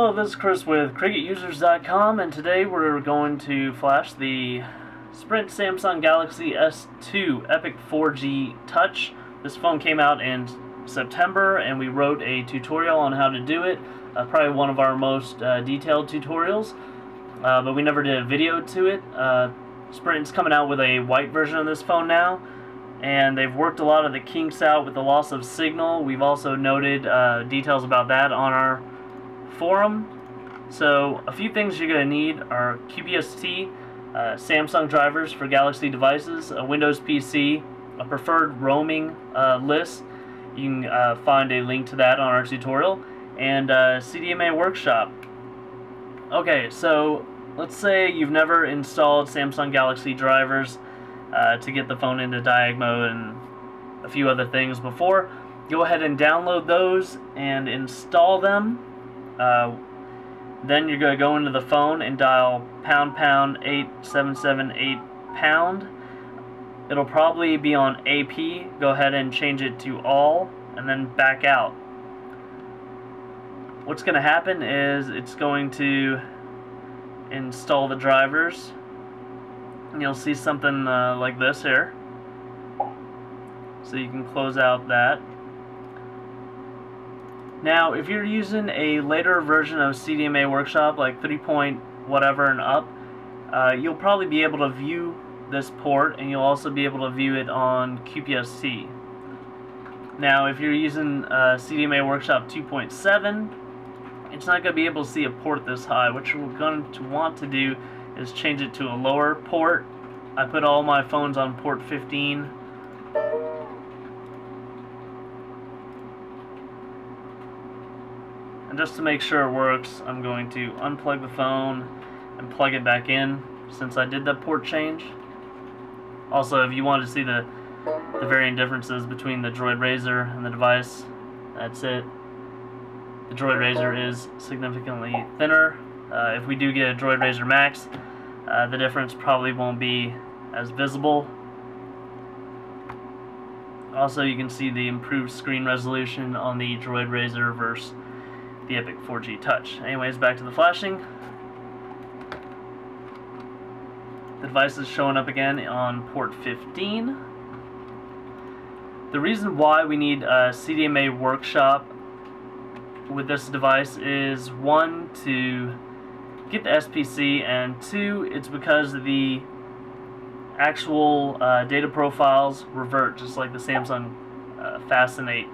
Hello, this is Chris with CricketUsers.com, and today we're going to flash the Sprint Samsung Galaxy S2 Epic 4G Touch. This phone came out in September, and we wrote a tutorial on how to do it. Uh, probably one of our most uh, detailed tutorials, uh, but we never did a video to it. Uh, Sprint's coming out with a white version of this phone now, and they've worked a lot of the kinks out with the loss of signal. We've also noted uh, details about that on our forum. So a few things you're going to need are QPST, uh, Samsung drivers for Galaxy devices, a Windows PC, a preferred roaming uh, list. You can uh, find a link to that on our tutorial, and uh, CDMA Workshop. Okay, so let's say you've never installed Samsung Galaxy drivers uh, to get the phone into diag mode and a few other things before. Go ahead and download those and install them uh, then you're going to go into the phone and dial pound pound 8778 pound. It'll probably be on AP. Go ahead and change it to all and then back out. What's going to happen is it's going to install the drivers. And you'll see something uh, like this here. So you can close out that. Now, if you're using a later version of CDMA Workshop, like 3 whatever and up, uh, you'll probably be able to view this port, and you'll also be able to view it on QPST. Now, if you're using uh, CDMA Workshop 2.7, it's not going to be able to see a port this high. What you're going to want to do is change it to a lower port. I put all my phones on port 15 And just to make sure it works, I'm going to unplug the phone and plug it back in since I did that port change. Also, if you want to see the, the varying differences between the Droid Razr and the device, that's it. The Droid Razr is significantly thinner. Uh, if we do get a Droid Razr Max, uh, the difference probably won't be as visible. Also, you can see the improved screen resolution on the Droid Razr versus the Epic 4G Touch. Anyways, back to the flashing. The device is showing up again on port 15. The reason why we need a CDMA workshop with this device is one, to get the SPC, and two, it's because the actual uh, data profiles revert, just like the Samsung uh, Fascinate.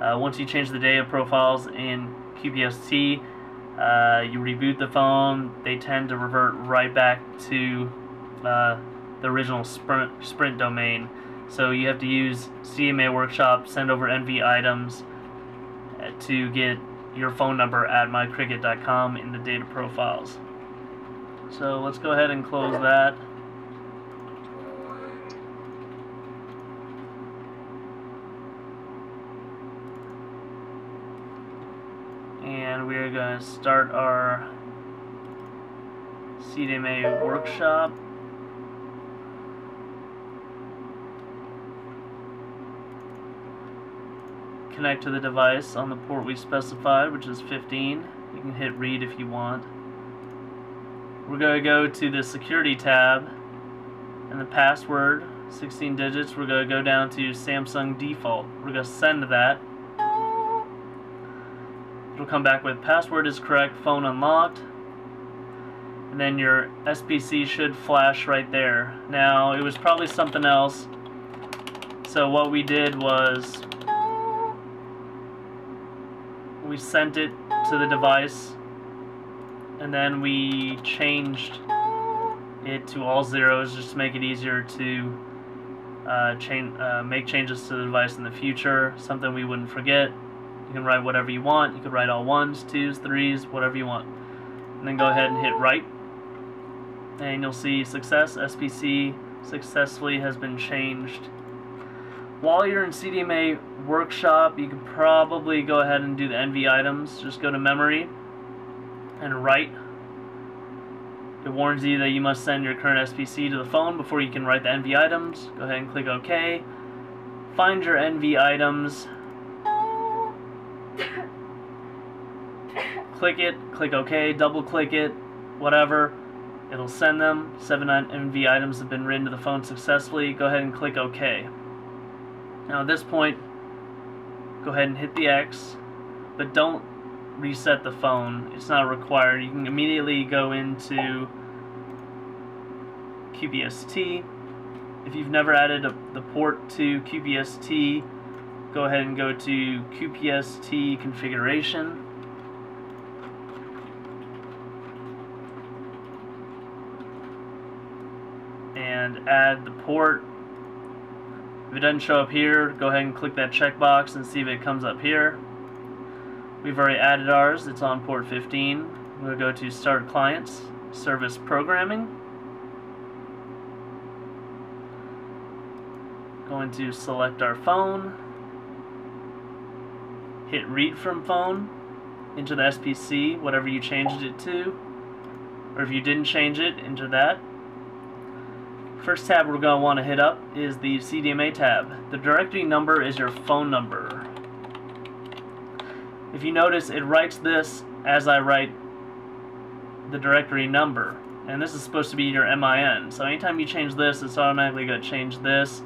Uh, once you change the data profiles in QPST, uh, you reboot the phone, they tend to revert right back to uh, the original Sprint, Sprint domain. So you have to use CDMA Workshop, send over NV items uh, to get your phone number at mycricket.com in the data profiles. So let's go ahead and close that. And we're going to start our CDMA workshop. Connect to the device on the port we specified, which is 15. You can hit read if you want. We're going to go to the security tab and the password, 16 digits, we're going to go down to Samsung default. We're going to send that It'll come back with password is correct, phone unlocked. And then your SPC should flash right there. Now, it was probably something else. So what we did was we sent it to the device and then we changed it to all zeros just to make it easier to uh, uh, make changes to the device in the future, something we wouldn't forget. You can write whatever you want. You can write all ones, twos, threes, whatever you want. And then go ahead and hit write. And you'll see success, SPC successfully has been changed. While you're in CDMA Workshop, you can probably go ahead and do the NV items. Just go to memory and write. It warns you that you must send your current SPC to the phone before you can write the NV items. Go ahead and click OK. Find your NV items click it, click OK, double click it, whatever. It'll send them. 7 NV items have been written to the phone successfully. Go ahead and click OK. Now at this point, go ahead and hit the X, but don't reset the phone. It's not required. You can immediately go into QPST. If you've never added a, the port to QPST, go ahead and go to QPST configuration. And add the port. If it doesn't show up here, go ahead and click that checkbox and see if it comes up here. We've already added ours. It's on port 15. We'll go to Start Clients, Service Programming. Going to select our phone. Hit Read from Phone into the SPC, whatever you changed it to. Or if you didn't change it, into that. First tab we're going to want to hit up is the CDMA tab. The directory number is your phone number. If you notice, it writes this as I write the directory number. And this is supposed to be your MIN. So anytime you change this, it's automatically going to change this.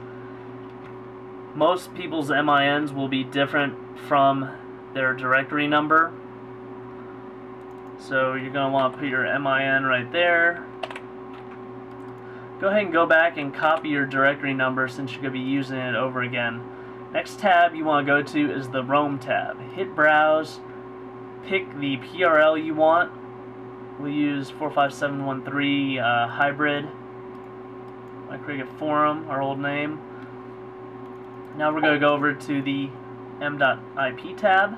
Most people's MINs will be different from their directory number. So you're going to want to put your MIN right there. Go ahead and go back and copy your directory number since you're going to be using it over again. Next tab you want to go to is the Roam tab. Hit Browse, pick the PRL you want. We'll use 45713 uh, Hybrid. My Cricket Forum, our old name. Now we're going to go over to the m.ip tab.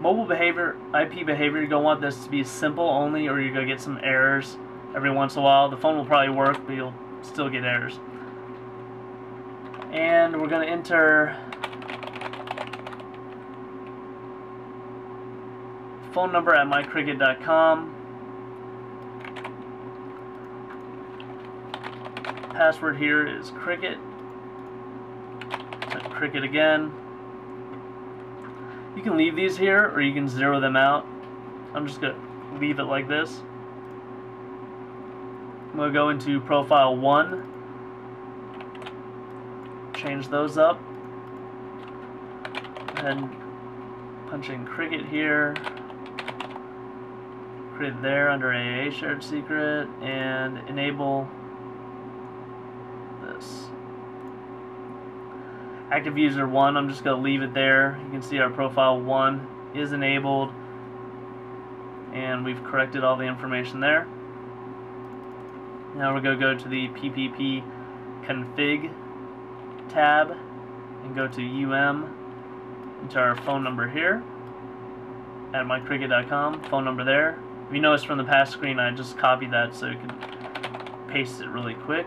Mobile behavior, IP behavior, you're going to want this to be simple only or you're going to get some errors every once in a while. The phone will probably work, but you'll still get errors and we're going to enter phone number at mycricket.com password here is cricket cricket again you can leave these here or you can zero them out I'm just going to leave it like this I'm going to go into profile 1 change those up. And punch in Cricket here. Cricket there under AA shared secret and enable this. Active user 1, I'm just going to leave it there. You can see our profile 1 is enabled and we've corrected all the information there. Now we're going to go to the PPP config tab and go to UM, enter our phone number here at mycricket.com, phone number there. If you notice from the past screen, I just copied that so you can paste it really quick.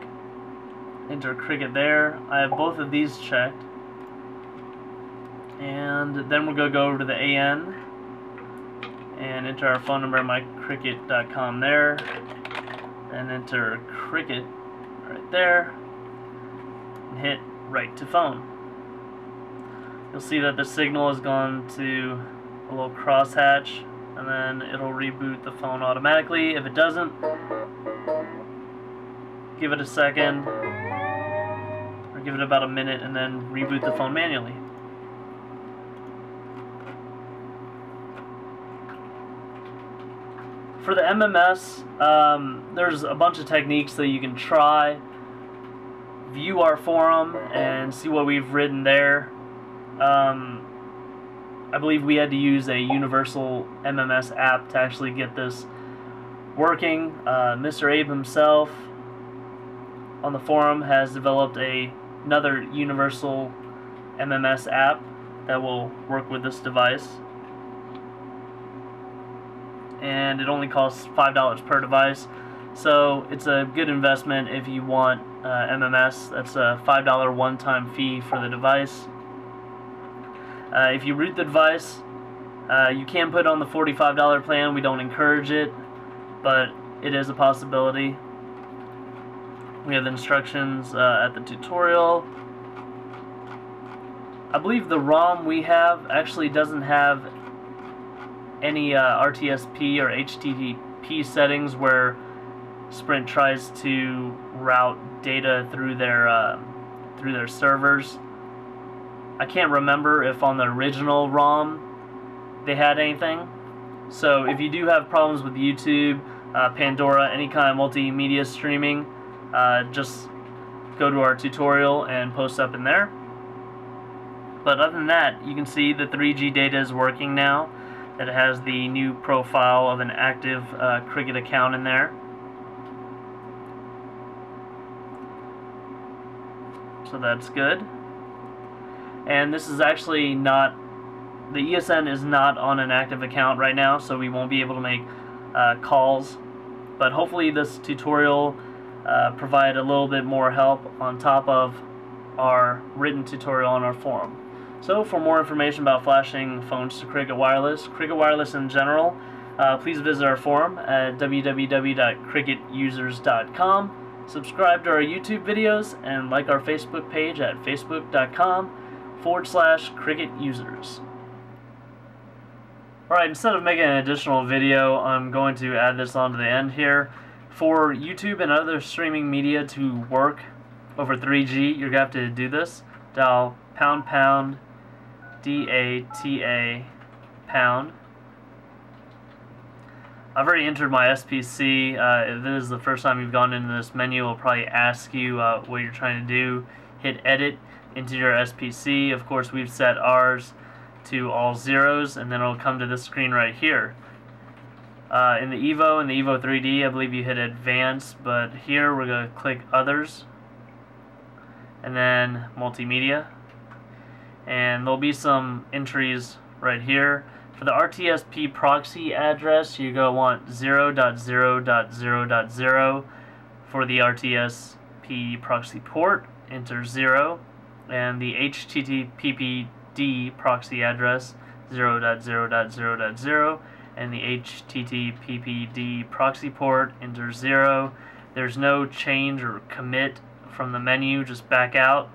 Enter Cricket there. I have both of these checked. And then we're going to go over to the AN and enter our phone number mycricket.com there. And enter Cricket right there. And hit write to phone. You'll see that the signal has gone to a little crosshatch and then it'll reboot the phone automatically. If it doesn't, give it a second or give it about a minute and then reboot the phone manually. For the MMS, um, there's a bunch of techniques that you can try view our forum and see what we've written there. Um, I believe we had to use a universal MMS app to actually get this working. Uh, Mr. Abe himself on the forum has developed a another universal MMS app that will work with this device. And it only costs $5 per device. So it's a good investment if you want uh, MMS. That's a $5 one-time fee for the device. Uh, if you root the device, uh, you can put on the $45 plan. We don't encourage it, but it is a possibility. We have instructions uh, at the tutorial. I believe the ROM we have actually doesn't have any uh, RTSP or HTTP settings where Sprint tries to route data through their uh, through their servers. I can't remember if on the original ROM they had anything. So if you do have problems with YouTube, uh, Pandora, any kind of multimedia streaming, uh, just go to our tutorial and post up in there. But other than that, you can see the 3G data is working now. It has the new profile of an active uh, Cricket account in there. So that's good. And this is actually not, the ESN is not on an active account right now, so we won't be able to make uh, calls. But hopefully this tutorial uh, provide a little bit more help on top of our written tutorial on our forum. So for more information about flashing phones to Cricket Wireless, Cricket Wireless in general, uh, please visit our forum at www.cricketusers.com. Subscribe to our YouTube videos and like our Facebook page at facebook.com forward slash cricket users. Alright, instead of making an additional video, I'm going to add this on to the end here. For YouTube and other streaming media to work over 3G, you're going to have to do this. Dial pound pound D-A-T-A pound. I've already entered my SPC. Uh, if this is the first time you've gone into this menu, it'll probably ask you uh, what you're trying to do. Hit edit into your SPC. Of course, we've set ours to all zeros, and then it'll come to this screen right here. Uh, in the Evo and the Evo 3D, I believe you hit advanced, but here we're going to click others, and then multimedia and there'll be some entries right here. For the RTSP proxy address, you're going to want 0.0.0.0. For the RTSP proxy port, enter 0. And the HTTPD proxy address, 0.0.0.0. And the HTTPD proxy port, enter 0. There's no change or commit from the menu, just back out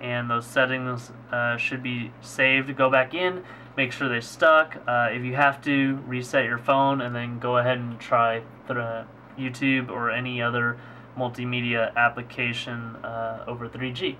and those settings uh, should be saved. Go back in, make sure they stuck. Uh, if you have to, reset your phone and then go ahead and try YouTube or any other multimedia application uh, over 3G.